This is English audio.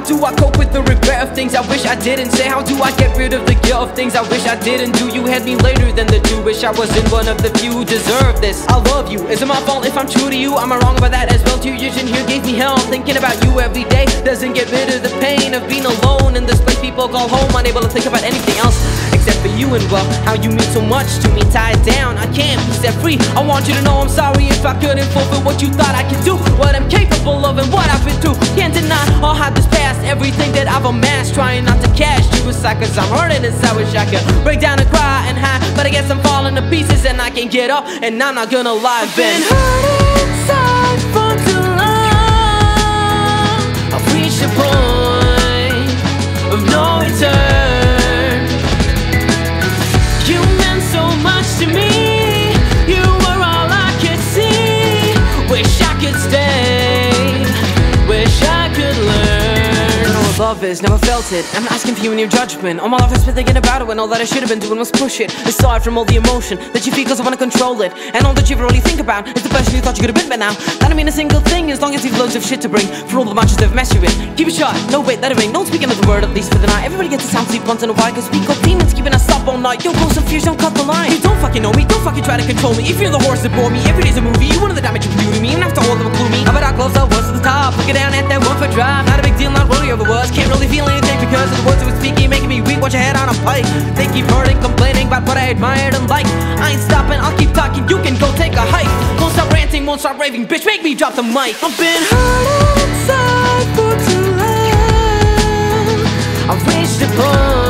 How do I cope with the regret of things I wish I didn't say? How do I get rid of the guilt of things I wish I didn't do? You had me later than the two. Wish I wasn't one of the few who deserve this. I love you. Is it my fault if I'm true to you? Am I wrong about that as well? Two years in here gave me hell. Thinking about you every day doesn't get rid of the pain of being alone in this place people call home. Unable to think about anything and well, how you mean so much to me. Tied down, I can't be set free. I want you to know I'm sorry if I couldn't fulfill what you thought I could do. What I'm capable of and what I've been through. Can't deny I'll have this past. Everything that I've amassed, trying not to cash you aside, cause I'm hurting inside. Wish I could break down and cry and hide. But I guess I'm falling to pieces and I can't get up. And I'm not gonna lie, I've never felt it. I'm asking for you in your judgment. All my life I've been thinking about it when all that I should have been doing was push it. Aside from all the emotion that you feel cause I wanna control it. And all that you really think about is the person you thought you could have been by now. That don't mean a single thing as long as you've loads of shit to bring. For all the matches they've messed you in. Keep it shut, no wait, let it ring. Don't speak another word at least for the night. Everybody gets a sound sleep once in a while cause we got demons keeping us up all night. Your ghosts and fears don't cut the line. You don't fucking know me, don't fucking try to control me. If you're the horse that bore me, every day's a movie. You one of the damage you do to me, and after all of your head on a pike. They keep hurting, complaining about what I admired and like. I ain't stopping, I'll keep talking. You can go take a hike. Won't stop ranting, won't stop raving. Bitch, make me drop the mic. I've been hurt inside for too long. I've reached a point.